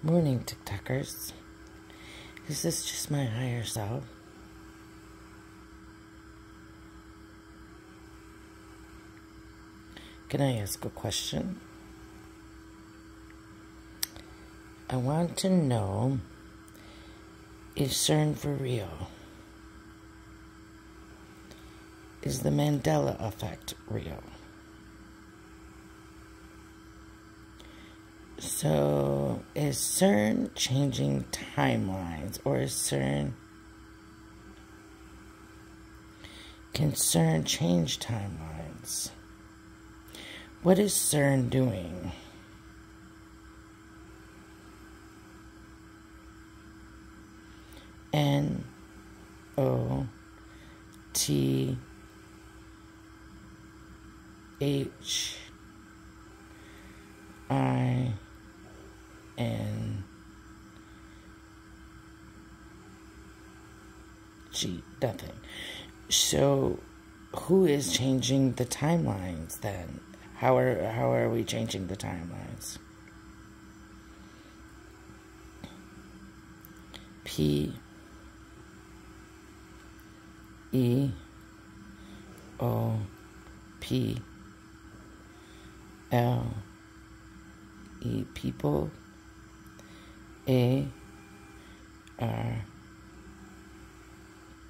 Morning, TikTokers. Is this just my higher self? Can I ask a question? I want to know is CERN for real? Is the Mandela effect real? So, is CERN changing timelines, or is CERN. Can CERN change timelines? What is CERN doing? N O T H I Nothing. So who is changing the timelines then? How are how are we changing the timelines? P E O P L E people A R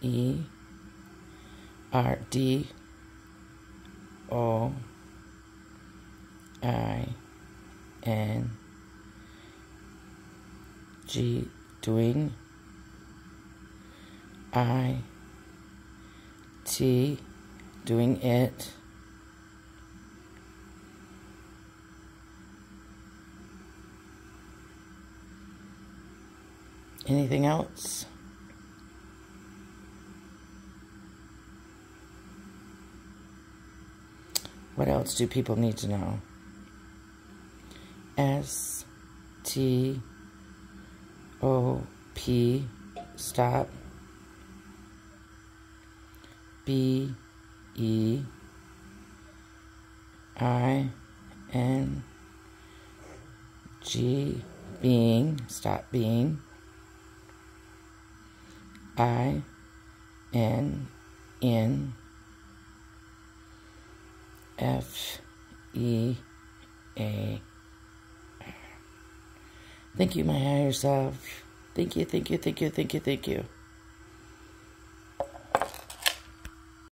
E R D O I N G doing I T doing it Anything else? What else do people need to know? S T O P stop B E I N G being stop being I N N F E A. Thank you, my higher self. Thank you, thank you, thank you, thank you, thank you.